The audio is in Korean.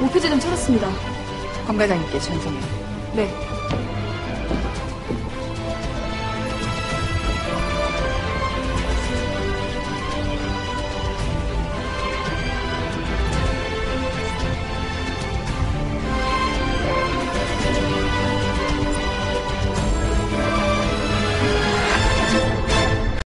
목표지 좀 찾았습니다. 검 과장님께 전송해. 네.